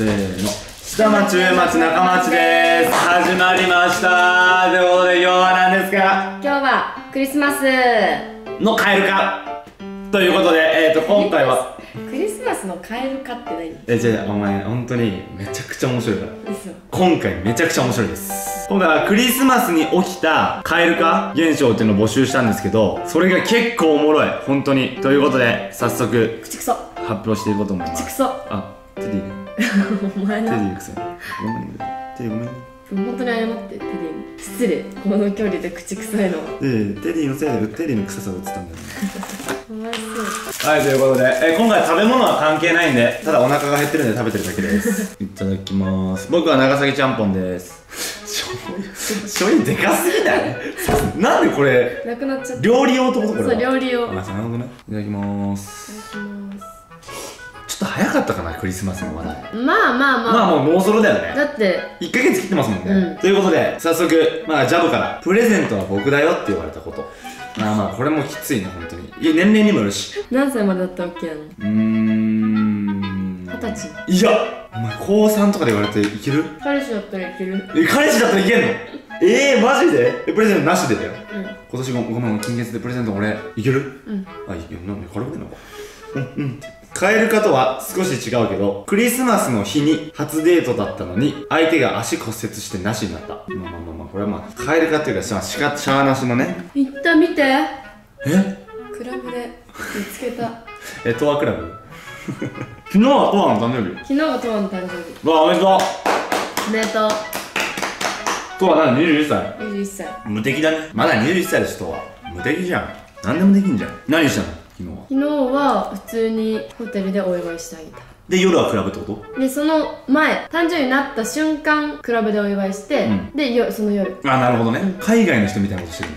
せーの。下町上町中町です。始まりました。ということで今日は何ですか？今日はクリスマス。のカエルかということでえっ、ー、と今回はクリスマスのカエルかって何？えじゃあお前本当にめちゃくちゃ面白いから。嘘。今回めちゃくちゃ面白いです。今回はクリスマスに起きたカエル化現象っていうのを募集したんですけどそれが結構おもろい。本当に。ということで早速口くそ。発表していこうと思います。口くそ。あテディね お前な。テディくせにごめんねテディごめんね。本当に謝ってテディに。失礼。この距離で口臭いのは。でテディのせいでテディの臭さが映ったんだよねかわいそう。はいということで、え今回食べ物は関係ないんでただお腹が減ってるんで食べてるだけです。いただきます。僕は長崎ちゃんぽんです。醤油醤油でかすぎない？なんでこれなくなっちゃった。料理用ってことこれは？そう料理用。いただあなるほどねいただきます。きます。ちょっと早かったかなクリスマスの話題。まあまあまあ、まあもうもうそろだよね。だって。1ヶ月切ってますもんね、うん。ということで早速まあジャブからプレゼントは僕だよって言われたこと。まあまあこれもきついね本当に。いや年齢にもよるし。何歳までだったわけやの？うーん。二十歳。いやお前高3とかで言われていける？彼氏だったらいける？え彼氏だったらいけんの？えー、マジで？えプレゼントなしでだよ。うん。今年ごごめん金月でプレゼント俺いける？うん。あいやなんで軽くねえのか。うんうんカエル化とは少し違うけどクリスマスの日に初デートだったのに相手が足骨折してなしになった。まあまあまあまあこれはまあカエル化っていうかさしかしゃーなしのね。行った見て。え？クラブで見つけた。えトアクラブ？昨日はトアの誕生日？昨日がトアの誕生日。うわおめでとう。おめでとう。トア何？21歳。21歳。無敵だね。まだ21歳ですトア無敵じゃん。何でもできんじゃん。何したの？昨日は。昨日は普通にホテルでお祝いしてあげた。で夜はクラブってこと？でその前誕生日になった瞬間クラブでお祝いして、うん。でよその夜。あなるほどね、海外の人みたいなことしてるね。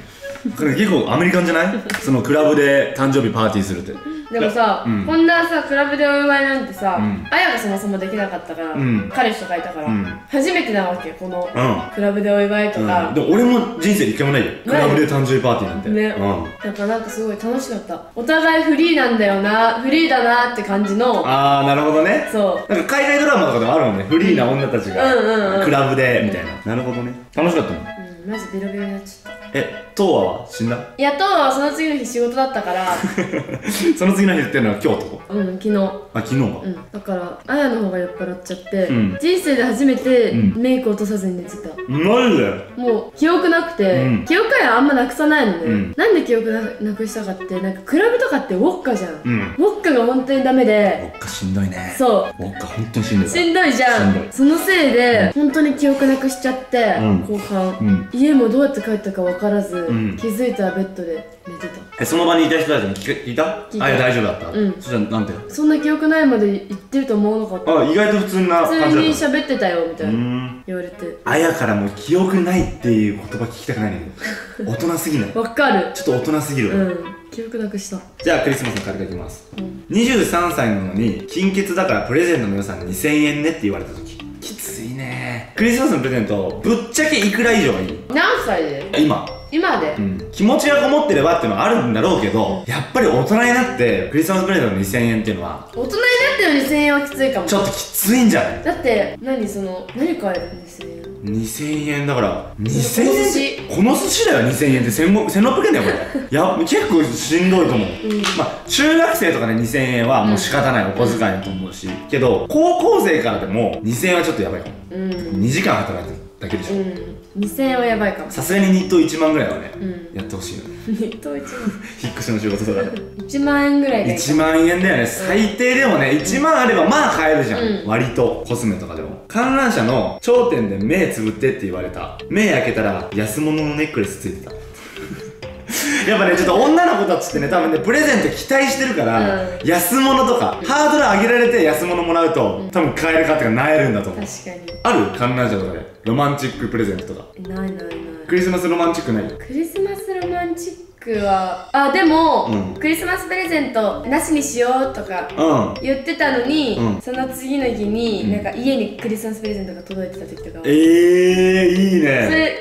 これ結構アメリカンじゃない？そのクラブで誕生日パーティーするってでもさ、うん。こんなさクラブでお祝いなんてさ、うん。あやがそもそもできなかったから、うん。彼氏とかいたから、うん。初めてなわけこのうん。クラブでお祝いとか、でも俺も人生で一回もないよ。クラブで誕生日パーティーなんて。ね。うん。だからなんかすごい楽しかった。お互いフリーなんだよなフリーだなって感じの。ああなるほどね。そう。なんか海外ドラマとかでもあるもんね。フリーな女たちうんうんうん。がクラブでみたいな。なるほどね。楽しかったのうんマジベロベロになっちゃった。えトーアは死んだい？やとはその次の日仕事だったから。その次の日っていうのは今日ってこうん昨日。とあ昨日か。うん、だからあやの方が酔っ払っちゃって、うん。人生で初めてうん。メイク落とさずに寝てた、マジで？もう記憶なくて、うん。記憶はあんまなくさないのね、うん。なんで記憶ななくしたかってなんかクラブとかってウォッカじゃん、うん。ウォッカが本当にダメウでォッカしんどいね。そう。ウォッカ本当にしんどい。しんどいじゃしんそのせいで、本当に記憶なくしちゃって、うん。後半、うん。家もどうやって帰ったか分からず、ん。気づいたらベッドで寝てた。えその場にいた人たちに聞聞いた？聞いた。あいや大丈夫だった。うん。そしたらなんて？そんな記憶ないまで言ってると思わなかった。あ意外と普通な感じだ普通にった喋ってたよみたいなん。言われて。あやからもう記憶ないっていう言葉聞きたくないんだけど大人すぎない？わかる。ちょっと大人すぎるわ、うん。記憶なくした。じゃあクリスマスのカルカいきます、ん。23歳なのに金欠だからプレゼントの予算2000円ねって言われた時。きついねクリスマスのプレゼントぶっちゃけいくら以上がいい何歳で？今今で、うん、気持ちがこもってればっていうのはあるんだろうけどやっぱり大人になってクリスマスプレゼントの2000円っていうのは大人になってる2000円はきついかも。ちょっときついんじゃない？だって何その何買えるんですよ2000円だから2000この寿円この寿司だよ2000円って。1500 1600円だよこれ。い や結構しんどいと思う、まあ中学生とかで2000円はもう仕方ないお小遣いだと思うし。けど高校生からでも2000円はちょっとやばいかも。うん。2時間働いてるだけでしょ。うん2000円はやばいかも。さすがに日当1万ぐらいはね、うん。やってほしいよね。ネット1万。引っ越しの仕事だから1万円ぐらいがいいか1万円だよね。最低でもね1万あればまあ買えるじゃん、うん。割とコスメとかでも。観覧車の頂点で目つぶってって言われた。目開けたら安物のネックレスついてた やっぱねちょっと女の子たちってね多分ねプレゼント期待してるから、う安物とかハードル上げられて安物もらうと、多分買えるかってなえるんだと思う。確かに。ある？観覧車とかでロマンチックプレゼントとか。ないないない。クリスマスロマンチックない？クリスマスロマンチックはあでも、うん。クリスマスプレゼントなしにしようとかうん。言ってたのに、うん。その次の日に、うん。なんか家にクリスマスプレゼントが届いてた時とかはええー、いいそね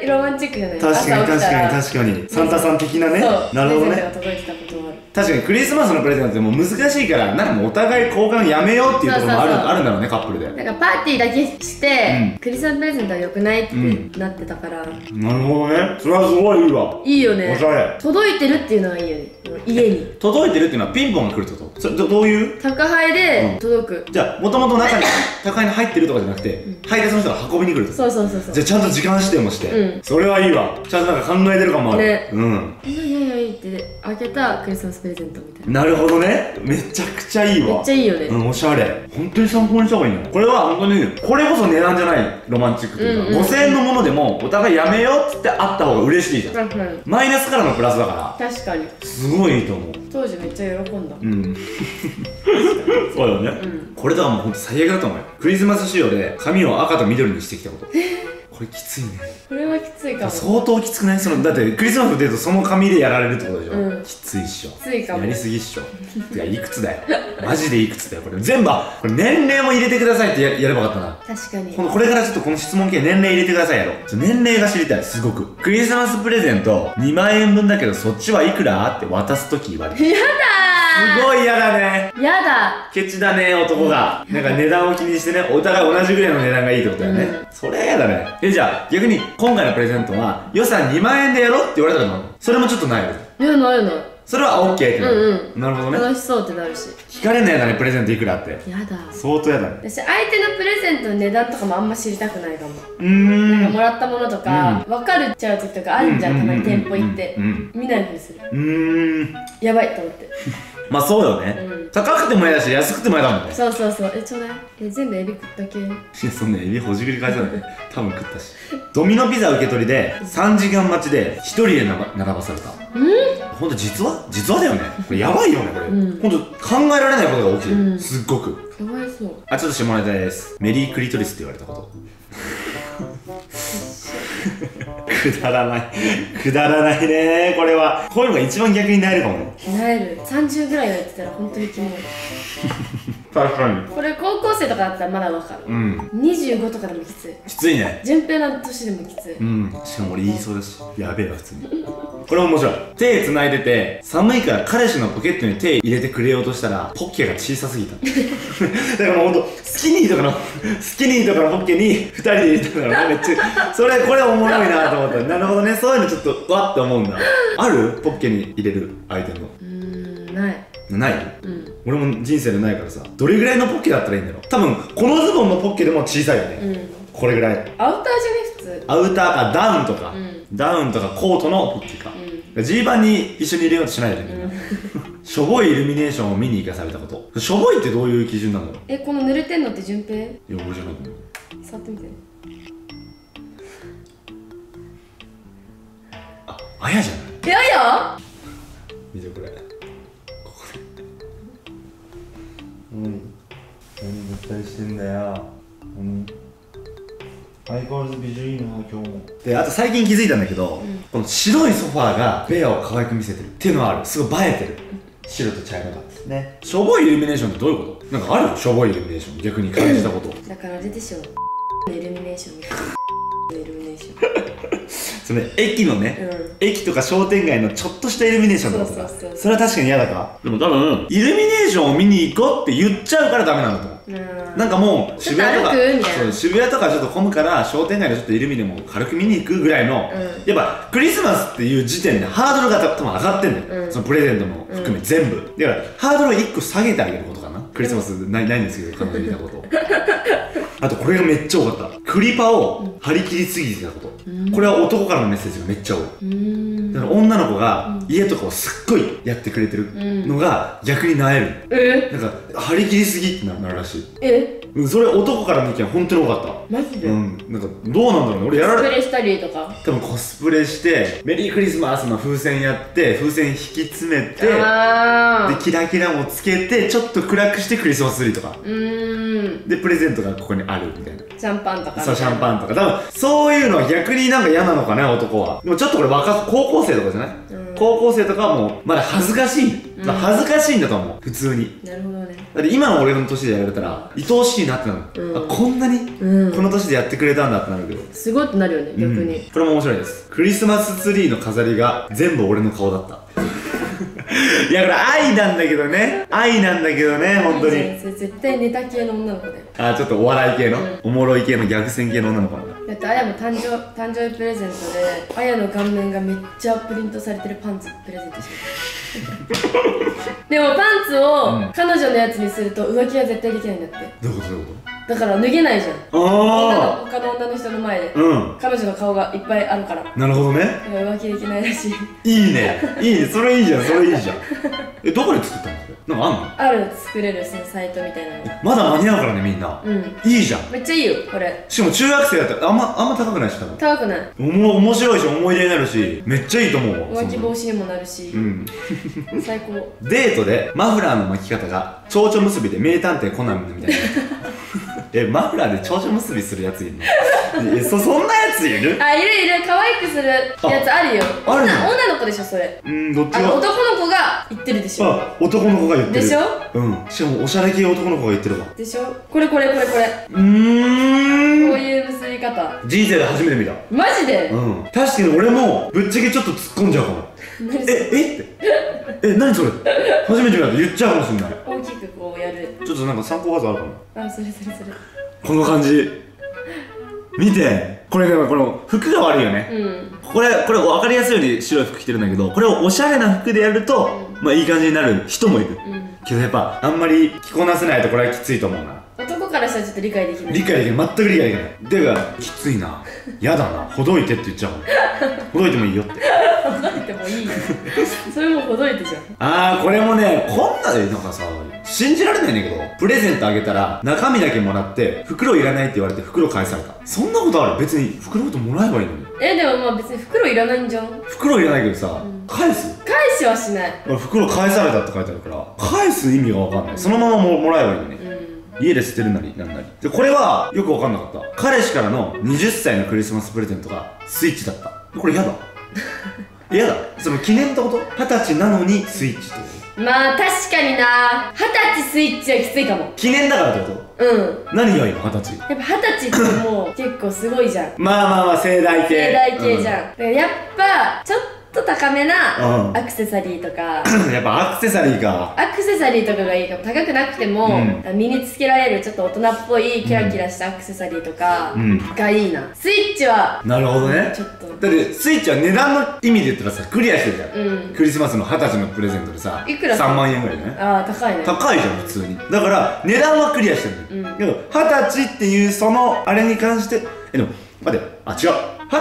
れロマンチックじゃない確か。に確かに朝起きたら。確かに。サンタさん的なね。そう。なるほどね。プレゼントが届いてたこともある確かにクリスマスのプレゼントってもう難しいからなんかもうお互い交換やめようっていうところもあるそうそうそう。あるんだろうねカップルで。なんかパーティーだけして、うん。クリスマスプレゼントは良くないってなってたから、なるほどね。それはすごいいいわ。いいよね。おしゃれ。届いてるっていうのがいいよね。家に。届いてるっていうのはピンポンが来るってこと？それどどういう？宅配で届く、じゃあもともと中に 宅配に入ってるとかじゃなくて、配達の人が運びに来るってこと。そうそうそうそう。じゃあちゃんと時間指定もして、うん。それはいいわ。ちゃんとなんか考えてる感もある、ね。うん。いやいやいやいいって。開けたクリスマスプレゼントみたいな。るほどね。めちゃくちゃいいなめわっちゃいいよね、うん、おしゃれ。本当に参考にした方がいいんだこれは本当にこれこそ値段じゃないロマンチックというか、うんうんうん。5000円のものでもお互いやめようっつってあった方が嬉しいじゃん。確かにマイナスからのプラスだか確かに。らすごいいいと思う。当時めっちゃ喜んだ。うん。そうよね、んこれとかもうほんと最悪だと思うよクリスマス仕様で髪を赤と緑にしてきたことこれきついね。これはきついかも。相当きつくない？そのだってクリスマスって言うとその髪でやられるってことでしょ、うん。きついっしょ。きついかも。やりすぎっしょ。てかいくつだよ。マジでいくつだよこれ。全部あこれ年齢も入れてくださいってややればよかったな。確かに。このこれからちょっとこの質問系年齢入れてくださいやろ年齢が知りたい。すごく。クリスマスプレゼント2万円分だけどそっちはいくら？って渡すとき言われる。やすごい嫌だね。だやだ。ケチだね男が。なんか値段を気にしてねお互い同じぐらいの値段がいいってことだよね、うん。それは嫌だね。えじゃあ逆に今回のプレゼントは予算2万円でやろうって言われたらそれもちょっとないよいやないない。それは OK ってなる、うんなるほどね。楽しそうってなるし。聞かれないだねプレゼントいくらって。やだ。相当嫌だね。私相手のプレゼントの値段とかもあんま知りたくないかも、うーん。もらったものとか、分かるっちゃう時とかあるじゃん、たまに店舗行って、うん見ないふうにするうーんやばいと思ってまあそうよね、うん。高くても嫌だし安くても嫌だもんね。そうそうそう。えちょうだい。え全部エビ食ったけ？いやそんなエビほじくり返さない。で多分食ったし。ドミノピザ受け取りで3時間待ちで1人で並ばされた。うん？ほんと実は実はだよね。これやばいよねこれ、うん。ほんと考えられないことが起きてる、うん。すっごく。かわいそう。あちょっと下ネタです。メリークリトリスって言われたこと くだらない。くだらないね。これは。こういうのが一番逆になえるかもね。なえる。30ぐらいやってたら本当にキモい。確かに。これ高校生とかだったらまだわかる。うん。25とかでもきつい。きついね。順平の年でもきつい。うん。しかも俺言いそうだし。やべえわ普通に。これ面白い。手繋いでて寒いから彼氏のポケットに手入れてくれようとしたらポッケが小さすぎた。だからもうほんとスキニーとかのスキニーとかのポッケに2人で入れたからめっちゃ。それこれおもろいなと思った。なるほどね。そういうのちょっとわって思うんだ。ある？ポッケに入れるアイテムうーんないない。うん。俺も人生でないからさどれぐらいのポッケだったらいいんだろう。多分このズボンのポッケでも小さいよね、うん。これぐらい。アウターじゃね？普通。アウターかダウンとか、うん。ダウンとかコートのポッケか、うジーパンに一緒に入れようとしないでね、うん。しょぼいイルミネーションを見に行かされたこと。しょぼいってどういう基準なんだろえこの濡れてんのって順平？ういや俺じゃないと思う。触ってみて。ああやじゃない？いやいや。見てこれうん何絶対してんだよ。うん相変わらず美女いいな今日も。であと最近気づいたんだけど、この白いソファーがベアを可愛く見せてるっていうのはある。すごい映えてる。白と茶色が。ね。しょぼいイルミネーションってどういうこと？なんかある？しょぼいイルミネーション。逆に感じたこと。だからあれでしょイルミネーションみたいなイルミネーショそれ駅のね、ン駅とか商店街のちょっとしたイルミネーションとかそうそれは確かに嫌だかでも多分イルミネーションを見に行こうって言っちゃうからダメなんだと思う。うん。うんなんかもう渋谷とかそう渋谷とかちょっと混むから商店街でちょっとイルミでも軽く見に行くぐらいの、うん。やっぱクリスマスっていう時点でハードルが多分上がってんだよ、うん。そのプレゼントも含め全部、だからハードルを1個下げてあげることクリスマスないないんですけど彼女に言ったこと。あとこれがめっちゃ多かった。クリパを張り切りすぎてたこと、これは男からのメッセージがめっちゃ多い、だから女の子が家とかをすっごいやってくれてるのが逆になえる、え？なんか張り切りすぎってななるらしい。え？うんそれ男からの意見本当に多かった。マジで、うんなんかどうなんだろうね。俺やられスプレーしたりとか？多分コスプレしてメリークリスマスの風船やって風船引き詰めてでキラキラもつけてちょっと暗くしてクリスマスツリーとか。うーんでプレゼントがここにあるみたいな。シャンパンとかそうシャンパンとか。多分そういうのは逆になんか嫌なのかね男は。でもちょっとこれ若高校生とかじゃない、うん。高校生とかはもうまだ恥ずかしい、うん。まあ恥ずかしいんだと思う。普通に。なるほどね。だって今の俺の年でやられたら愛おしいなってなる、うん。あこんなにうん。この年でやってくれたんだってなるけど。すごいってなるよね逆に、うん。これも面白いです。クリスマスツリーの飾りが全部俺の顔だったいやこれ愛なんだけどね。愛なんだけどね本当に。絶対ネタ系の女の子だよ。あちょっとお笑い系の、おもろい系の逆線系の女の子なんだ。だってあやも誕生誕生日プレゼントであやの顔面がめっちゃプリントされてるパンツプレゼントしましたでもパンツをうん。彼女のやつにすると浮気は絶対できないんだって。どういうことどういうこだから脱げないじゃん。と女のあ他の女の人の前であうん。彼女の顔がいっぱいあるから。なるほどね。ら浮気できないらしい。いいね。いいね。それいいじゃん。それいいじゃん。えどこで作ったのそれなんかあんの？ある作れるそのサイトみたいなのまだ間に合うからねみんな、うん。いいじゃん。めっちゃいいよこれ。しかも中学生だったらあんまあんま高くないし多分。高くない。おも面白いし思い出になるしめっちゃいいと思うわ浮気防止止にもなるし。う、ん。最高。デートでマフラーの巻き方が蝶々結びで名探偵コナンみたいな。えマフラーで蝶々結びするやついるの？えそそんなやついる？あいるいる。可愛くするやつあるよ。あるの？女女の子でしょそれ。うんどっちが？男の子が言ってるでしょ。あ男の子が言ってる。でしょ？うん。しかもおしゃれ系男の子が言ってるわ。でしょ？これこれこれこれ。うーん。こういう結び方。人生で初めて見た。マジで？うん。確かに俺もぶっちゃけちょっと突っ込んじゃうかも。ええ？って。え何それ？初めて見た。って言っちゃうかもしんない。大きくこうやる。ちょっとなんか参考画像あるかも。あそれそれそれ。この感じ見てこれでもこの服が悪いよね。うん。これこれ分かりやすいように白い服着てるんだけどこれをおしゃれな服でやると、まあいい感じになる人もいる。うん。けどやっぱあんまり着こなせないとこれはきついと思うな男からしたらちょっと理解できない。理解できない。全く理解できない。ていうかきついな。やだな。ほどいてって言っちゃうもん。ほどいてもいいよって。ほどいてもいいよ。それもほどいてじゃん。あーこれもねこんなでなんかさ信じられないんだけど。プレゼントあげたら中身だけもらって袋いらないって言われて袋返された。そんなことある？別に袋ごともらえばいいのに。えでもまあ別に袋いらないんじゃん。袋いらないけどさ、返す？返しはしない。俺袋返されたって書いてあるから返す意味が分かんない。そのままももらえばいいのに。うん家で捨てるなりなんなり。でこれはよく分かんなかった。彼氏からの20歳のクリスマスプレゼントがスイッチだった。これ嫌だ。嫌だ。その記念ってこと？二十歳なのにスイッチってこと？まあ確かにな。二十歳スイッチはきついかも。記念だからってこと？うん。何がいいの二十歳？やっぱ二十歳ってもう結構すごいじゃん。まあまあまあ盛大系。盛大系じゃん、だからやっぱちょっと高めうなん。アクセサリーとか。う んやっぱアクセサリーか。アクセサリーとかがいいかも。高くなくても、うん。身につけられるちょっと大人っぽいキラキラしたアクセサリーとかうん。がいいな、スイッチはなるほどね。ちょっと。だってスイッチは値段の意味で言ったらさクリアしてるじゃん、うん。クリスマスの二十歳のプレゼントでさいくら3万円ぐらいね。ああ高いね。高いじゃん普通に。だから値段はクリアしてるけど二十歳っていうそのあれに関してえでも待ってあ違う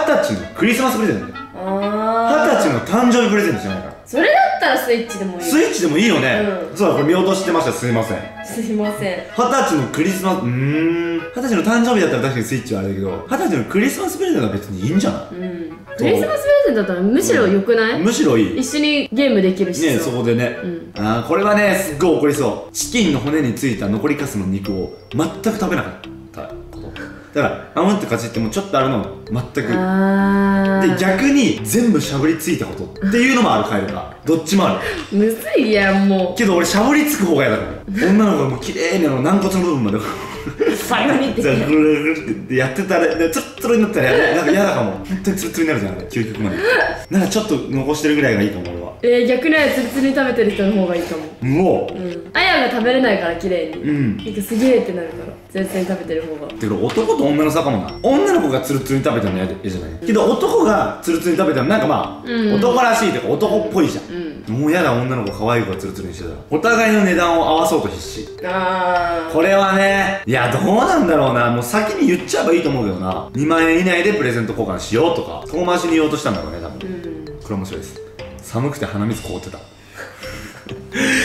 歳のクリスマスプレゼント。二十歳の誕生日プレゼントじゃないか。らそれだったらスイッチでもいい。スイッチでもいいよね、うん。そうだこれ見落としてましたすいませんすいません。二十歳のクリスマスうーん。二十歳の誕生日だったら確かにスイッチはあれだけど二十歳のクリスマスプレゼントは別にいいんじゃなうん。クリスマスプレゼントだったらむしろ良くない、いむしろいい。ね一緒にゲームできるし。そこでね、うん。あーこれはねすっごい怒りそう。チキンの骨についた残りかすの肉を全く食べなかっただからあむってかじってもちょっとあるの全く。で逆に全部しゃぶりついたことっていうのもあるカエルが。どっちもある。むずいやんもけど俺しゃぶりつく方が嫌だから。女の子がもう綺麗に軟骨の部分まで。うバリバリって ってやってたらでツルッツルになったらなんか嫌だかも。本当にツルツルになるじゃん究極まで。なんかちょっと残してるぐらいがいいかもえー、逆にツルツルに食べてる人の方がいいかも。もう。うん。あやが食べれないから綺麗に。うん。なんかすげえってなるから全然食べてる方が。てか男と女の差かもな。女の子がツルツルに食べてるの嫌じゃない？けど男がツルツルに食べてるのなんかまあ、うん。男らしいというか男っぽいじゃん、うん。もう嫌だ女の子可愛い子がツルツルにしてたら。お互いの値段を合わそうと必死。あー。これはねいやどうなんだろうな。もう先に言っちゃえばいいと思うけどな。2万円以内でプレゼント交換しようとか遠回しに言おうとしたんだろうね多分。うん。これ面白いです寒くて鼻水凍ってた。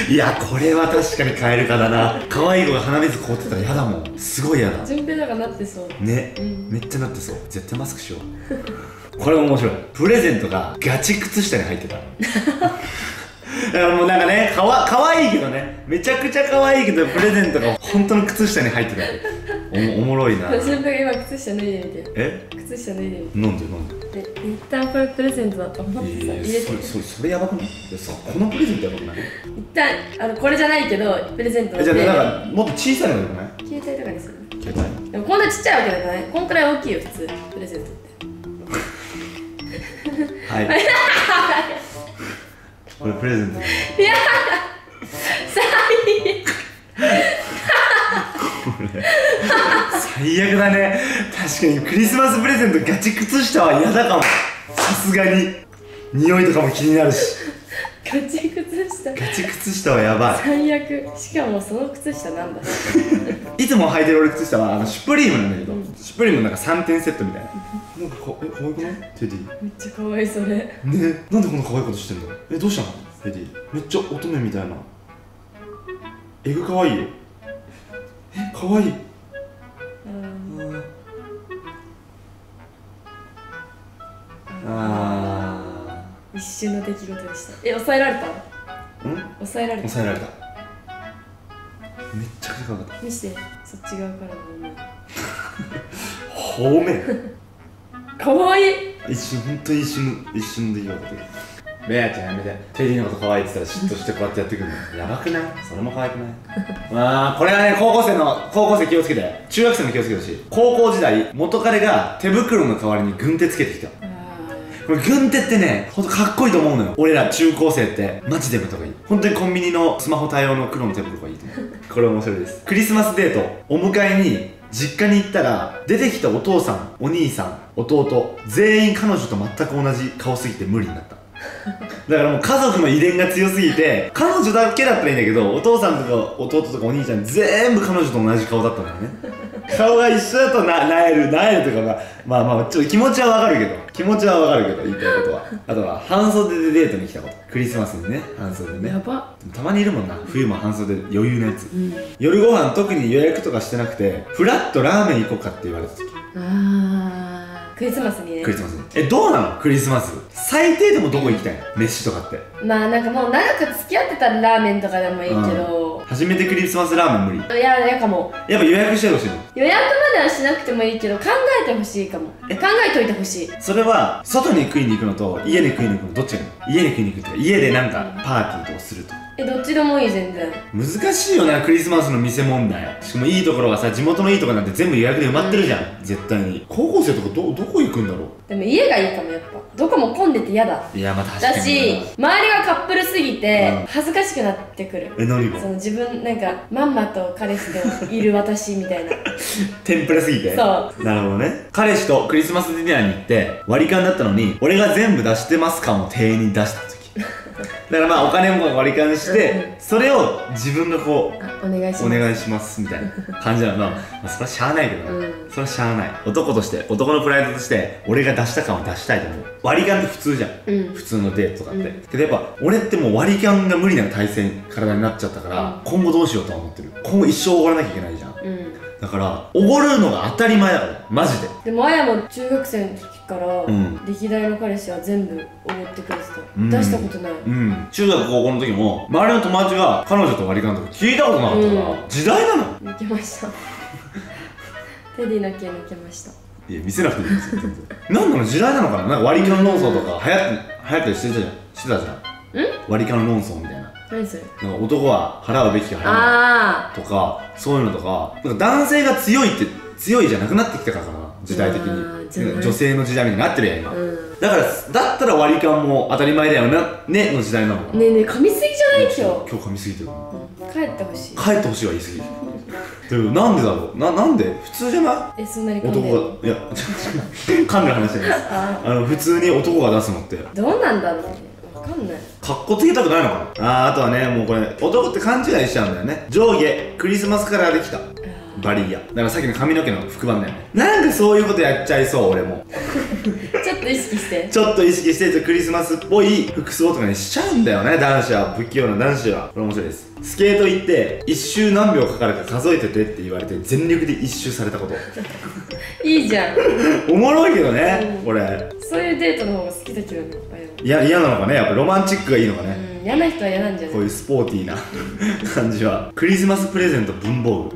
いやこれは確かにカエル化だな。可愛い子が鼻水凍ってたら嫌だもん。すごい嫌だ。順平なんかなってそう。ね、うん。めっちゃなってそう。絶対マスクしよう。これも面白い。プレゼントがガチ靴下に入ってた。だからもうなんかねかわかわいいけどね。めちゃくちゃ可愛いけどプレゼントが本当の靴下に入ってた。おおもろいな。順平が今靴下脱いでみてえ？靴下脱いでみて。飲んで飲んで？で一旦これプレゼントだと思ってさいや入れて。それそれそれやばくない？このプレゼントやばくない？一旦あのこれじゃないけどプレゼントじゃあってなんかもっと小さいのがよくない？携帯とかにする携帯。でもこんなちっちゃいわけだからねこんくらい大きいよ普通。プレゼントって。はい。こ これプレゼントだよ。最悪だね。確かにクリスマスプレゼントガチ靴下は嫌だかも。さすがに。匂いとかも気になるし。ガチ靴下ガチ靴下はやば最悪。しかもその靴下なんだ。い いつも履いてる俺靴下はあのシュプリームなんだけど、シュプリームのなんか3点セットみたいな。なんかかえ可愛くない？テディ。めっちゃ可愛いそれね。なんでこんな可愛いことしてんの？えどうしたの？テディ。めっちゃ乙女みたいな。えぐ可愛いよえ可愛い。あ一瞬の出来事でした。え抑えられた？ーん？抑えられた？抑えられた。めっちゃくちゃ可愛かっ見して。そっち側からのた褒め？可愛い！一瞬ほんと一瞬の一瞬の出来事でベアちゃんやめてテディのこと可愛いって言ったら嫉妬してこうやってやってくるの。やばくない？それも可愛くない？あーこれはね高校生の高校生気をつけて。中学生も気をつけてほしい。高校時代元彼が手袋の代わりに軍手つけてきた。これ軍手ってねほんとかっこいいと思うのよ。俺ら中高生ってマジでやめた方がいい本当にコンビニのスマホ対応の黒の手袋がいいと思う。これ面白いです。クリスマスデートお迎えに実家に行ったら出てきたお父さんお兄さん弟全員彼女と全く同じ顔すぎて無理になった。だからもう家族の遺伝が強すぎて彼女だけだったらいいんだけどお父さんとか弟とかお兄ちゃん全部彼女と同じ顔だったんだよね。顔が一緒だとななえるなえるとかまあまあまあちょっと気持ちはわかるけど気持ちはわかるけど言いたいことは。あとは半袖でデートに来たこと。クリスマスにね半袖でね。やば。たまにいるもんな。冬も半袖で余裕のやつ。うん。夜ご飯特に予約とかしてなくてフラッとラーメン行こうかって言われた時。あークリスマスにね。クリスマスに。えどうなの？クリスマス。最低でもどこ行きたいの？飯とかって。まあなんかもう長く付き合ってたらラーメンとかでもいいけど、初めてクリスマスラーメン無理？いやなんかも。うやっぱ予約してほしいの？予約まではしなくてもいいけど考えてほしいかも。考ええといてほしい。それは外に食いに行くのと家で食いに行くのどっちがいい？の家で食いに行くっていうか家でなんかパーティーとかするとえどっちでもいい全然。難しいよなクリスマスの店問題。しかもいいところはさ地元のいいところなんて全部予約で埋まってるじゃん、絶対に。高校生とかどどこ行くんだろでも家がいいかもやっぱ。どこも混んでて嫌だ。ういやまあ確かにな。だし周りがカップルすぎてうん。恥ずかしくなってくる。え何が？その自分なんかまんまと彼氏といる私みたいな。天ぷらすぎて？そなるほどね。彼氏とクリスマスディナーに行って割り勘だったのに俺が全部出してます感を店員に出した時だからまあお金も割り勘してそれを自分がこうあお願いします。お願いしますみたいな感じなの。まあ、まあ、それはしゃあないけどな、うん。それはしゃあない。男として男のプライドとして俺が出した感を出したいと思う。割り勘って普通じゃん。うん。普通のデートとかって、うん。けどやっぱ俺ってもう割り勘が無理な体勢体になっちゃったから、うん。今後どうしようとは思ってる。今後一生おごらなきゃいけないじゃん。うん。だからおごるのが当たり前だからマジで。でもあやも中学生の時から、うん。歴代の彼氏は全部おごってくれてた、うん。出したことない。うん。中学高校の時も周りの友達が彼女と割り勘とか聞いたことなかったから、うん。時代なの。抜けました。テディの毛抜けました。いや見せなくていいですよ全然。何なの時代なのかな？なんか割り勘論争とか流行って流行ったりしてたじゃん。してたじゃん。割り勘論争みたいな。何それ？なんか男は払うべきか払うあとかそういうのとかなんか男性が強いって強いじゃなくなってきたからかな時代的に女性の時代みたいになってるやん今、あうん。だからだったら割り勘も当たり前だよなねの時代なのねえねえ噛みすぎじゃない？今日、今日噛みすぎてる。うん。帰ってほしい。帰ってほしいは言い過ぎる。でもなんでだろう？ななんで？普通じゃなえそんなに男がいや 噛んでる話じゃないです。ああの普通に男が出すのって。どうなんだろう？ねわかんない。かっこつけたくないのかな？あーあとはねもうこれ男って勘違いしちゃうんだよね。上下クリスマスカラーできたバリーヤだからさっきの髪の毛の副番だよね。なんかそういうことやっちゃいそう俺も。ちょっと意識して。ちょっと意識してちょっとクリスマスっぽい服装とかにしちゃうんだよね男子は。不器用な男子は。これ面白いです。スケート行って一周何秒かかるか数えててって言われて全力で一周されたこと。いいじゃん。おもろいけどねうん。これ。そういうデートの方が好きだけどねいや嫌なのかねやっぱロマンチックがいいのかね、うん。嫌な人は嫌なんじゃない？うこいうスポーティーな 感じは。クリスマスプレゼント文房具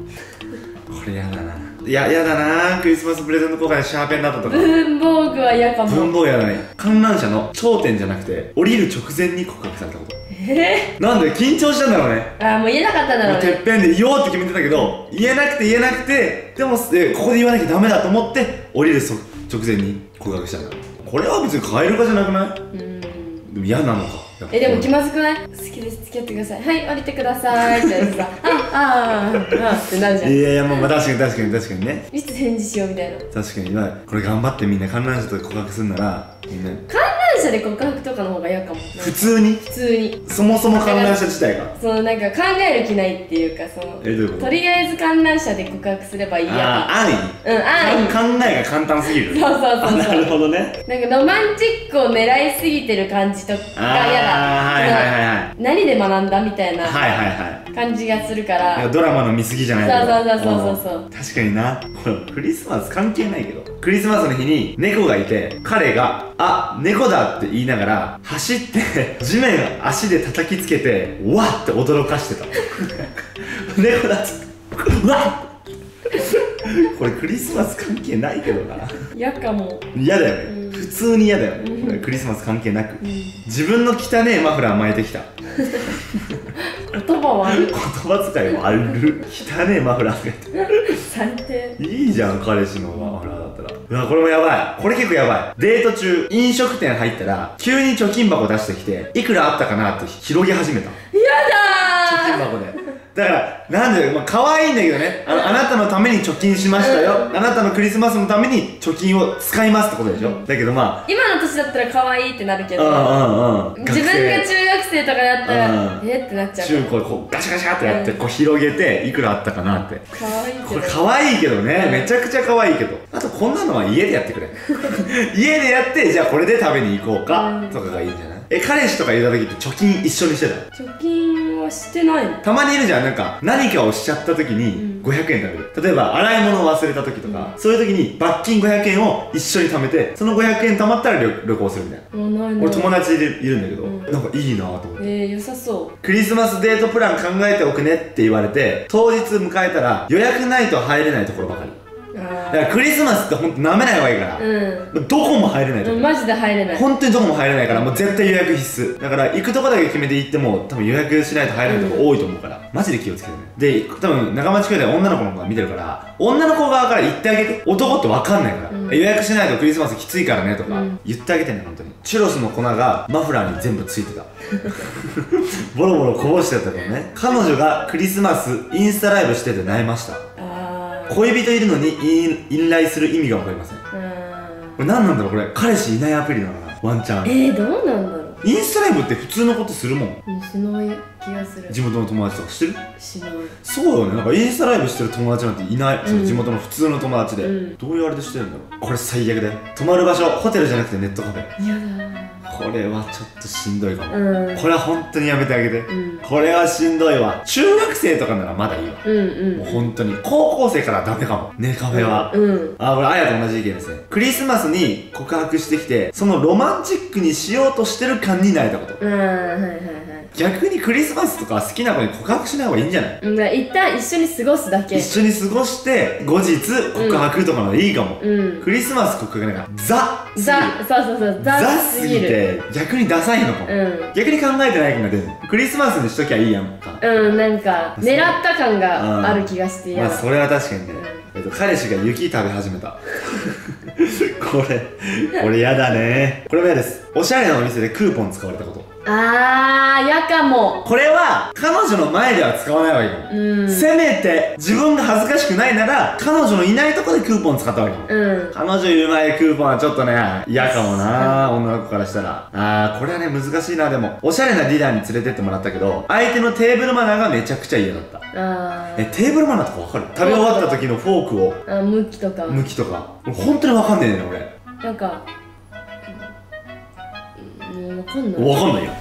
これやだな。いややだな。クリスマスプレゼント交換でシャーペンだったとか。文房具は嫌か文も房具やだない観覧車の頂点じゃなくて降りる直前に告白されたこと。え？なんで緊張したんだろうね。ー、あーもう言えなかったんだろうね。もうてっぺんで言おうって決めてたけど言えなくて言えなくてでもえここで言わなきゃダメだと思って降りるそ直前に告白したんだ。これは別にカエル化じゃなくない？うん。でも嫌なのかえでも気まずくない？好きです。付き合ってください。はい降りてください。ってさ。あああああってなるじゃん。いやいやまあまあ確かに確かに確かにね。いつ返事しようみたいな。確かに。まあこれ頑張ってみんな観覧車とか告白するならみんな。観で告白とかの方が嫌かも。普通に？普通に。そもそも観覧車自体が？そのなんか考える気ないっていうかそのえどういうこと？とりあえず観覧車で告白すればいいや。ああ安易。うん安易。考えが簡単すぎる。そうそうそうそう。あ なるほどね。なんかロマンチックを狙いすぎてる感じとかあー嫌だ。はいはいはいはい。その何で学んだみたいなはいはいはい。感じがするから、ドラマの見過ぎじゃないけど。そうそうそうそうそう。うん。確かにな。これクリスマス関係ないけどクリスマスの日に猫がいて彼が「あ猫だ」って言いながら走って 地面を足で叩きつけてわっって驚かしてた。猫だっつって。うわっこれクリスマス関係ないけどな。嫌かも、嫌だよね、うん。普通に嫌だよね、うん。これクリスマス関係なく。うん、自分の汚ねえマフラー巻いてきた。言葉悪い。言葉遣い悪る汚ねえマフラー巻いて最低。いいじゃん彼氏のマフラー。だったら。うわこれもやばい。これ結構やばい。デート中飲食店入ったら急に貯金箱出してきていくらあったかなって広げ始めた。貯嫌金だ箱でだからなんでまあ可愛いんだけどね。あのあなたのために貯金しましたよ。あなたのクリスマスのために貯金を使いますってことでしょ。だけどまー今の年だったら可愛いってなるけど。あうんうんうん。自分が中学生とかだったらうん。えってなっちゃう。中古でこうガシャガシャってやってこう広げていくらあったかなって。可愛いけど。これ可愛いけどね。めちゃくちゃ可愛いけど。あとこんなのは家でやってくれ。家でやってじゃあこれで食べに行こうか。うん。とかがいいんじゃない？え彼氏とかいた時って貯金一緒にしてた貯金はしてないの。たまにいるじゃん。なんか何かをしちゃった時にうん。500円食べる。例えば洗い物を忘れた時とか、そういう時に罰金500円を一緒に貯めてその500円貯まったら旅旅行するみたいな。ないの俺友達でいるんだけど、うん。なんかいいなと思って。えー、良さそクリスマスデートプラン考えておくねって言われて当日迎えたら予約ないと入れないところばかりだからクリスマスってほんと舐めない方がいいから、うん。どこも入れないと。こうんマジで入れない。本当にどこも入れないからもう絶対予約必須。だから行くとこだけ決めて行っても多分予約しないと入れないとこ多いと思うから、マジで気をつけてね。で多分仲間地区で女の子の子が見てるから女の子側から言ってあげて男って分かんないから、うん。予約しないとクリスマスきついからねとか、うん。言ってあげてね本当に。チュロスの粉がマフラーに全部ついてた。ボロボロこぼしてたからね。彼女がクリスマスインスタライブしてて悩みました恋人いるのにインインライする意味が分かりません。こうん。れ何なんだろうこれ。彼氏いないアプリなのかなワンチャン。えー、どうなんだろう。インスタライブって普通のことするもん。うんしない気がする。地元の友達とかしてる？しない。そうよね。なんかインスタライブしてる友達なんていない、その地元の普通の友達で、うん。どういうあれでしてるんだろう。これ最悪だよ。泊まる場所ホテルじゃなくてネットカフェ。嫌だこれはちょっとしんどいかも、うん。これは本当にやめてあげて、うん。これはしんどいわ。中学生とかならまだいいわ、うんうん。もう本当に高校生からダメかも。ねカフェは、うん。あ、これ、あやと同じ意見ですね。クリスマスに告白してきて、そのロマンチックにしようとしてる感になれたこと。うんはいはい。はい逆にクリスマスとか好きな子に告白しない方がいいんじゃない？うんだから一旦一緒に過ごすだけ。一緒に過ごして、後日告白とかのでいいかも。うんクリスマス告白なんか、ザザそうそうそうザザすぎて、逆にダサいのかも。うん。逆に考えてない感が出る。クリスマスにしときゃいいやんか。うんなんか狙った感がある気がして嫌だまあそれは確かにね、えっと、彼氏が雪食べ始めた。これこれやだね。これも嫌です。おしゃれなお店でクーポン使われたことあー嫌かも。これは彼女の前では使わない方がいいかも、うん。せめて自分が恥ずかしくないなら彼女のいないところでクーポン使った方がいいかも、うん。彼女いる前でクーポンはちょっとね嫌かもな女の子からしたら。あーこれはね難しいな。でもおしゃれなディナーに連れてってもらったけど相手のテーブルマナーがめちゃくちゃ嫌だった。あえテーブルマナーとか分かる？食べ終わった時のフォークを。ーあ向きとか向きとか。俺本当に分かんねえねん俺。なんかうんわかんない。分かんないよ。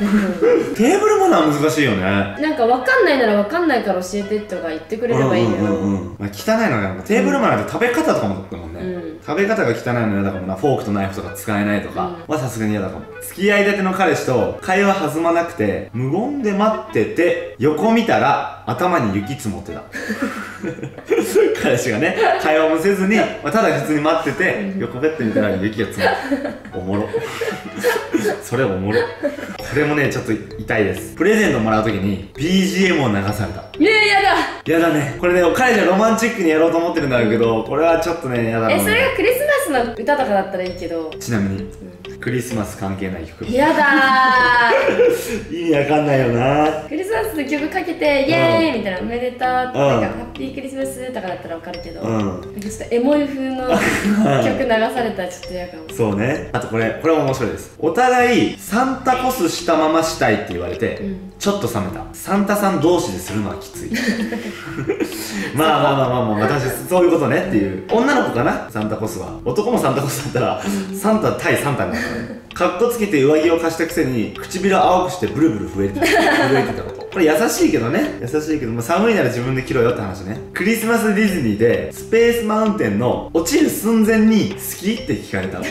テーブルマナー難しいよね。なんかわかんないならわかんないから教えてとか言ってくれればいいのよ。うんうんうんうん。まあ、汚いのがなんかテーブルマナーって食べ方とかもだったもんね、うん。食べ方が汚いの嫌だかもなフォークとナイフとか使えないとか。はさすがに嫌だかも。付き合いたての彼氏と会話弾まなくて無言で待ってて横見たら頭に雪積もってた。彼氏がね会話もせずに、まあ、ただ普通に待ってて横べってみたら雪が積もっておもろ。それおもろこれもねちょっと痛いです。プレゼントもらう時に BGM を流された。ねえやだ。やだね。これね彼女はロマンチックにやろうと思ってるんだけど、これはちょっとねやだえそれがクリスマスの歌とかだったらいいけど。ちなみにクリスマス関係ない曲。やだ 意味わかんないよな。ークリスマスの曲かけてイエーイみたいなおめでとうとかハッピークリスマスとかだったらわかるけど、うん。なんかちょっとエモい風の曲流されたらちょっと嫌かも。そうね。あとこれこれも面白いです。お互いサンタコスしたまましたいって言われて、うん。ちょっと冷めた。サンタさん同士でするのはきつい。まあまあまあまあまあ私そういうことねっていう。女の子かな？サンタコスは。男もサンタコスだったらサンタ対サンタになるかっこつけて上着を貸したくせに唇青くしてブルブル震えてた。震えてたこと。これ優しいけどね。優しいけど、まあ、寒いなら自分で着ろよって話ね。クリスマスディズニーでスペースマウンテンの落ちる寸前に「好き?」って聞かれたの。好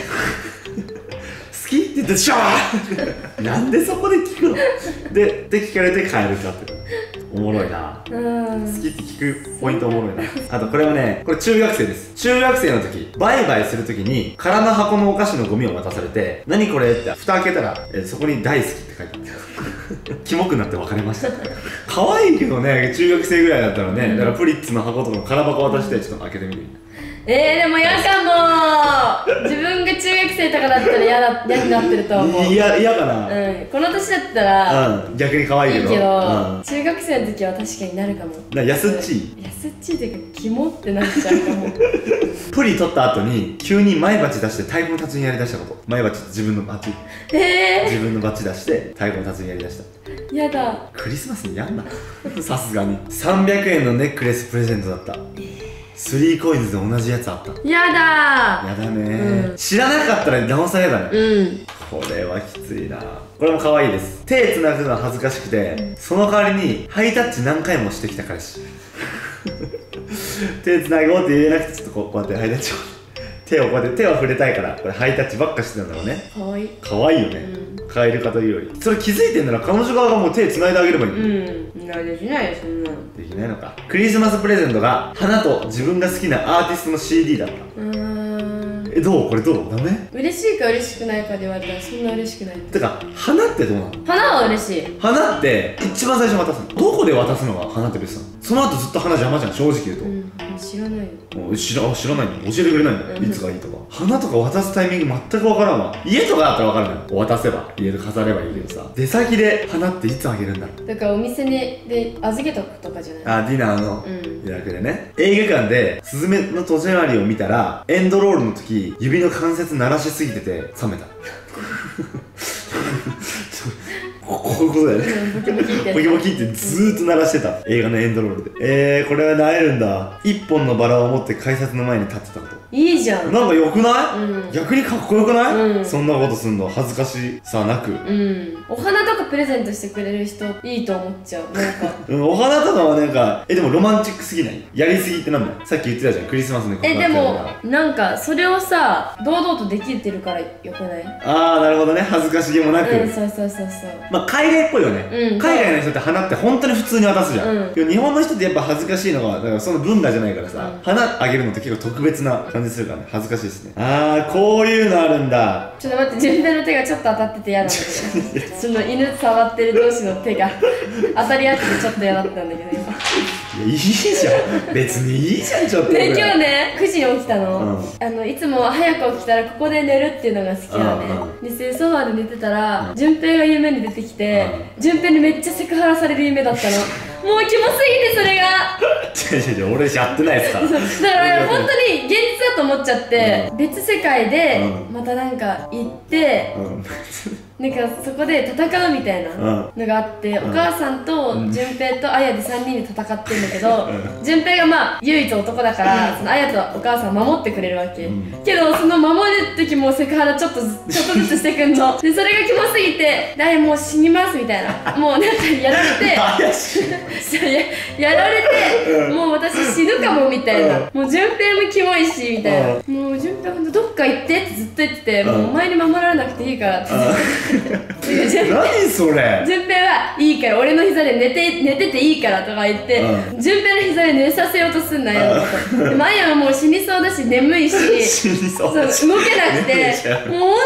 きって言ってシャーなんでそこで聞くの？でで聞かれて帰るかって。おもろいな。うん。好きって聞くポイントおもろいな。あとこれもねこれ中学生です。中学生の時バイバイする時に空の箱のお菓子のゴミを渡されて何これって蓋開けたらえそこに大好きって書いてあった。キモくなって別れました。可愛いけどね。中学生ぐらいだったらね、だからプリッツの箱とかの空箱渡してちょっと開けてみるえー、でも嫌かも。自分が中学生とかだったら嫌だ嫌になってると思う。いや嫌かな。うん、この年だったらうん。逆に可愛いけど。いいけど、うん。中学生の時は確かになるかも。な安っちい。安っちいっていうかキモってなっちゃうかも。プリ取った後に急に前鉢出して太鼓の達人やりだしたこと。前鉢って自分のバチえ自分のバチ出して太鼓の達人やりだした。ー、やだ。クリスマスにやんな。さすがに。300円のネックレスプレゼントだったスリーコインズで同じやつあった。やだやだね、うん。知らなかったらなおさらやだね、うん。これはきついな。これも可愛いです。手つなぐのは恥ずかしくて、その代わりにハイタッチ何回もしてきた彼氏。手つなごうって言えなくてちょっとこうこうやってハイタッチを手をこうやって手を触れたいからこれハイタッチばっかしてたんだろうね。かわい。い可愛いよね、カエル化というより。それ気づいてんな。ら彼女側がもう手つないであげればいいの、うん。なできないよそんなの。できないのか。クリスマスプレゼントが花と自分が好きなアーティストの CD だった。うーんえどう？これどう？ダメ？嬉しいか嬉しくないかで言われたらそんな嬉しくない。てか花ってどうなの？花は嬉しい。花って一番最初に渡すの。どこで渡すのが花って別なの？その後ずっと花邪魔じゃん正直言うと、うん知らないよ。知ら知らないの教えてくれないんだうん。いつがいいとか。花とか渡すタイミング全く分からんわ。家とかだったら分かるのよ。渡せば。家で飾ればいいけどさ。出先で花っていつあげるんだろう？だからお店にで預けとくとかじゃない？あディナーのうん。予約でね。映画館で「すずめの戸締まり」を見たらエンドロールの時指の関節鳴らしすぎてて冷めた。ここういうことだよね。うんボキボキって。ボキボキってずーっと鳴らしてた。映画のエンドロールで。えー、これはなえるんだ。一本のバラを持って改札の前に立ってたこといいじゃん。なんか良くない、うん。逆にかっこよくない、うん。そんなことすんの恥ずかしさなく、うん。お花とかプレゼントしてくれる人いいと思っちゃう。なんか。うん、お花とかはなんかえでもロマンチックすぎない？やりすぎってなんだよさっき言ってたじゃん。クリスマスに告えでもなんかそれをさ堂々とできてるからよくない？ああなるほどね。恥ずかしげもなく、うんそうそうそうそう。まあ海外っぽいよね、うん海外の人って花って本当に普通に渡すじゃん、日本の人ってやっぱ恥ずかしいのがだからその文化じゃないからさ、うん。花あげるのって結構特別な感じするからね。恥ずかしいですね。ああこういうのあるんだ。ちょっと待って順平の手がちょっと当たってて嫌だ。け どその犬触ってる同士の手が当たり合っててちょっと嫌だったんだけど今いやいいじゃん。別にいいじゃんちょっとぐらいで今日ね9時に起きたの,、うん。あのいつも早く起きたらここで寝るっていうのが好きなのね、でソファーで寝てたら順、平が夢に出てきて順、平にめっちゃセクハラされる夢だったの。もうキモすぎてそれが。違う違う違う俺やってないですから。だから本当に現実だと思っちゃって、別世界でうまたなんか行って、うんなんかそこで戦うみたいなうん。のがあって、お母さんとうん。順平と綾で3人で戦ってんだけどう順平がまあ唯一男だからその綾とお母さんを守ってくれるわけ、うん。けどその守る時もセクハラちょっとずちょっとずつしてくんの。でそれがキモすぎて「だいもう死にます」みたいな。もうなんかやられて ややられて、うん。もう私死ぬかもみたいな、うもう順平もキモいしみたいな、もう順平ほんとどっか行ってってずっと言ってて、うん。もうお前に守られなくていいからって 何それ？順平はいいから俺の膝で寝て寝てていいからとか言って、う順平の膝で寝させようとすんなよ。とでもあやはもう死にそうだし眠いし そう動けなくてもう本当に嫌だ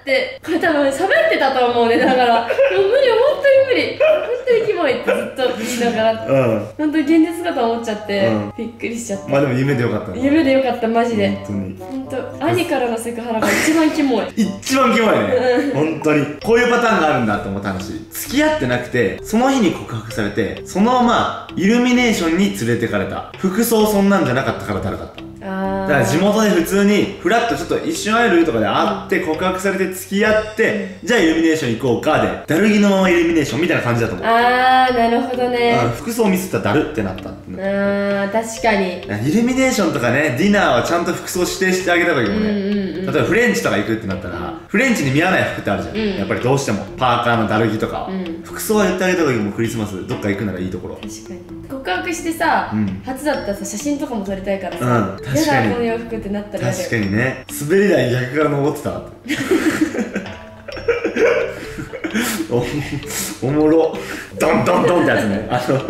ってこれ多分喋ってたと思うね。だからもう無理本当に無理。本当にキモいってずっと言いながら。うん。本当に現実かと思っちゃって、うん。びっくりしちゃった、まあでも夢でよかったね。夢でよかったマジで。本当に。本んと兄からのセクハラが一番キモい。一番キモいね。本当に。こういうパターンがあるんだって思った話。付き合ってなくてその日に告白されてそのままイルミネーションに連れてかれた。服装そんなんじゃなかったからだるかったあだから地元で普通にフラッとちょっと一瞬会えるとかで会って告白されて付き合ってじゃあイルミネーション行こうかでだるぎのままイルミネーションみたいな感じだと思う。あーなるほどね。あ服装ミスったらだるってなったってあー確かに。イルミネーションとかねディナーはちゃんと服装指定してあげた方がいいもんね、うんうんうん。例えばフレンチとか行くってなったら、フレンチに見合わない服ってあるじゃん、うん。やっぱりどうしてもパーカーのだるぎとか、うん。服装は言ってあげた方がいいもうクリスマスどっか行くならいいところ。確かに。告白してさ、うん。初だったらさ写真とかも撮りたいからさ、うん確かに。この洋服ってなったら確かよにね。滑り台逆から登ってた。おおもろ。ドンドンドンってやつね。あの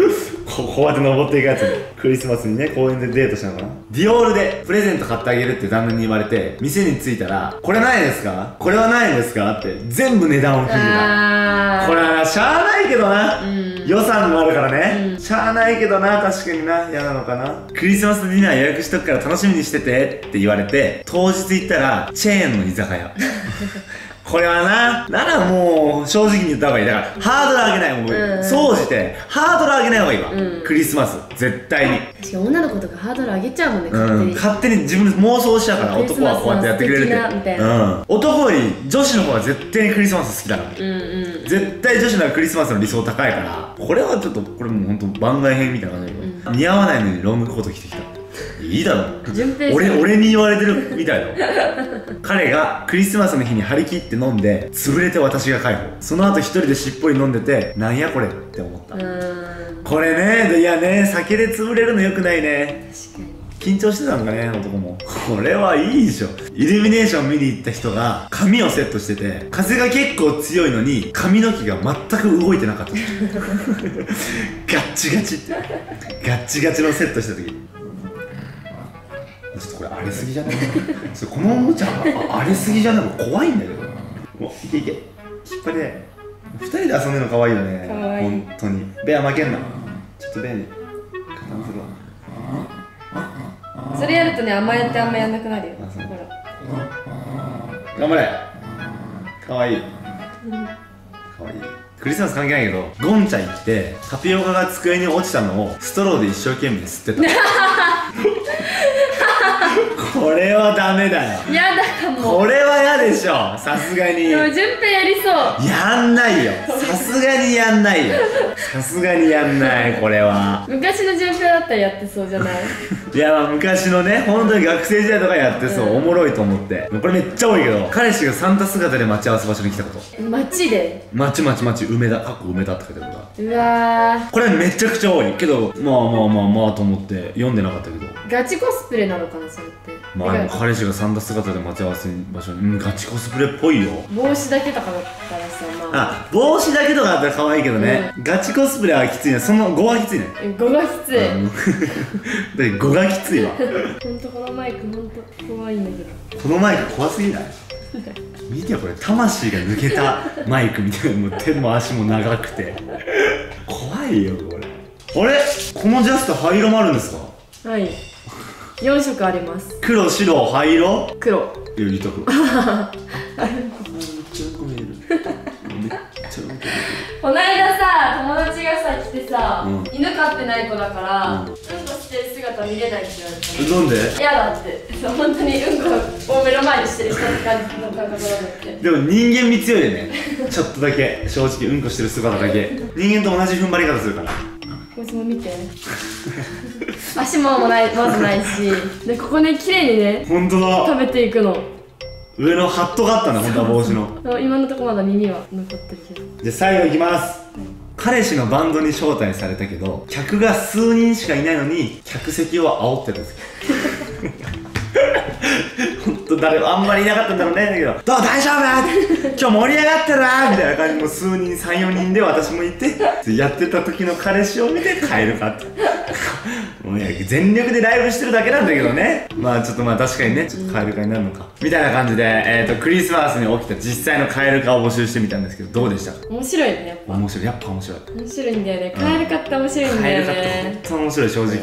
ここうやって登っていくやつね。クリスマスにね公園でデートしたのかなディオールでプレゼント買ってあげるって旦那に言われて店に着いたらこれないですか？これはないですか？って全部値段を聞いてた。これはしゃあないけどな、うん予算もあるからね、うん。しゃあないけどな確かにな。嫌なのかな。クリスマスディナー予約しとくから楽しみにしててって言われて当日行ったらチェーンの居酒屋 これはなならもう正直に言った方がいい。だからハードル上げないもううん。総じてハードル上げない方がいいわ、うん。クリスマス。絶対に。確かに女の子とかハードル上げちゃうもんね勝手うん、に、勝手に自分で妄想しちゃうから男はこうやってやってくれるってうん、男より女子の方が絶対にクリスマス好きだから。うんうん絶対女子の方がクリスマスの理想高いから。これはちょっとこれもうほんと番外編みたいな感じだけど、似合わないのにロングコート着てきたいいだろ。俺俺に言われてるみたいだ 彼がクリスマスの日に張り切って飲んで潰れて私が解放。その後一人でしっぽり飲んでてなんやこれって思った、これねいやね酒で潰れるのよくないね。確かに。緊張してたのかね男も。これはいいでしょ。イルミネーション見に行った人が髪をセットしてて風が結構強いのに髪の毛が全く動いてなかった。ガッチガチって。ガッチガチのセットした時ちょっとこれ荒れすぎじゃないちょっとこのおもちゃあ荒れすぎじゃない怖いんだけど。おいけいけ。引っ張りで二人で遊んでるの可愛いよね。本当に。ベア負けんな。ちょっとベアに加担するわ。それやるとね甘えってあんまやんなくなるよ。ほら頑張れ。かわい。いかわいい。クリスマス関係ないけどゴンちゃん行ってタピオカが机に落ちたのをストローで一生懸命吸ってた これはダメだよ。やだかも。これは嫌でしょ。さすがに。でも順平やりそう。やんないよ。さすがにやんないよ。さすがにやんないこれは。昔の順平だったらやってそうじゃない？いやまあ昔のね本当に学生時代とかやってそう、うん。おもろいと思って。これめっちゃ多いけど彼氏がサンタ姿で待ち合わせ場所に来たこと。街で？まちまちまち梅田かっこ梅田って書いてあるからうわこれめちゃくちゃ多い。けどまあまあまあまあと思って読んでなかったけど。ーガチコスプレなのかなそれってまあでも彼氏がサンタ姿で待ち合わせ場所にうんガチコスプレっぽいよ。帽子だけとかだったらさまあ。あ帽子だけとかだったら可愛いけどね、ガチコスプレはきついね。その5はきついね。語がきつい。うん。だって5がきついわ。ほんとこのマイクほんと怖いんだけど。このマイク怖すぎない？見てよこれ。魂が抜けたマイクみたいな。もう手も足も長くて。怖いよこれ。あれ？このジャスト灰色もあるんですか？はい4色あります。黒白灰色？黒。いや言った黒めっちゃうんこ見えるめっちゃうんここの間さ友達がさ来てさ、うん。犬飼ってない子だから、ううんん、こしてる姿見れないって言われて。見えるなんで？嫌だって。そ う本当にうんこを目の前にしてる人って感じの感覚なんだって。でも人間味強いよね。ちょっとだけ。正直うんこしてる姿だけ。人間と同じ踏ん張り方するからこいつも見て。足ももないまずないし。でここね綺麗にね本当だ。食べていくの。上のハットがあったね本当は帽子の。今のところまだ耳は残ってるけど。じゃあ最後いきます。彼氏のバンドに招待されたけど客が数人しかいないのに客席を煽ってたんです本当誰もあんまりいなかったんだろうねだけど「どう大丈夫？今日盛り上がってる？な」みたいな感じでもう数人34人で私もいてやってた時の彼氏を見て帰るかって。もう全力でライブしてるだけなんだけどね。まあちょっとまあ確かにねちょっと蛙化になるのか。みたいな感じで、えー、とクリスマスに起きた実際の蛙化を募集してみたんですけどどうでした？か面白いねやっぱ。面白い。やっぱ面白い。面白いんだよね。カエル買って面白いんだよカエル化ってね本当面白い正直。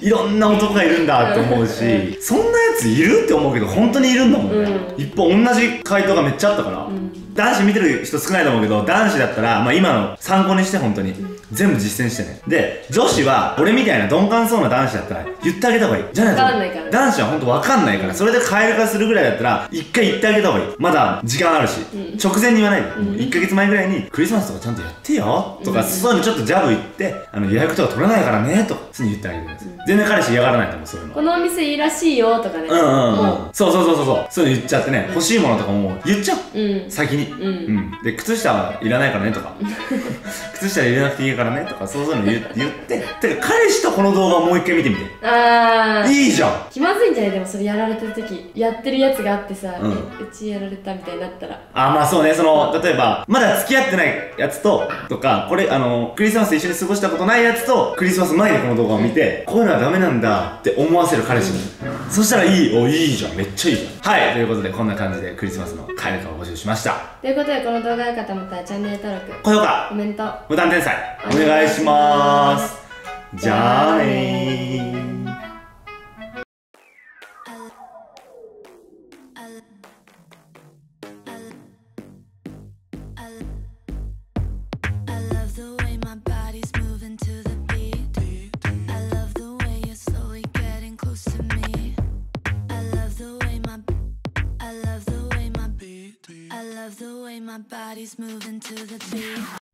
いろんな男がいるんだって思うしそんなやついる？って思うけど本当にいるんだもんね、うん。一方同じ回答がめっちゃあったから、男子見てる人少ないと思うけど男子だったら、まあ、今の参考にして本当に、全部実践してね。で女子は俺みたいな鈍感そうな男子だったら言ってあげた方がいい。じゃないとわかんないから。ね男子は本当わかんないから。それでカエル化するぐらいだったら一回言ってあげた方がいい。まだ時間あるし、直前に言わないで、1ヶ月前ぐらいにクリスマスとかちゃんとやってよとか、そういうのちょっとジャブ言ってあの予約とか取れないからねとかそういうの言ってあげてください、全然彼氏嫌がらないと思うそういうの。このお店いいらしいよとかね。うんうんうん。もそうそうそうそうそう。そういうの言っちゃってね。欲しいものとかも言っちゃうう。うん。先にうん。で靴下はいらないからねとか。靴下入れなくていいからねとかそういうの言言って。てか彼氏とこの動画をもう一回見てみて。ああいいじゃん。気まずいんじゃない？でもそれやられてる時。やってるやつがあってさ、うん。えうちやられたみたいになったら。あまあそうね。その例えばまだ付き合ってないやつととかこれあのクリスマス一緒に過ごしたことないやつとクリスマス前にこの動画を見てこういうのはダメなんだって思わせる彼氏に、そしたらいい。おいいじゃん。めっちゃいいじゃん。はい。ということでこんな感じでクリスマスの帰りかを募集しましたということでこの動画が良かったらまたチャンネル登録高評価コメント。無断転載お願いします。じゃあね way my body's moving to the beat.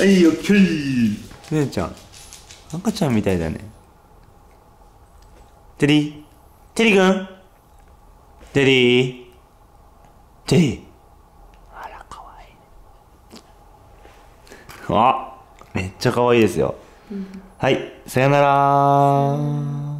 はい、オッケー。姉ちゃん、赤ちゃんみたいだね。テリー、テリー君テリー、テリー。あら、かわいいね。あ、めっちゃかわいいですよ。はい、さよなら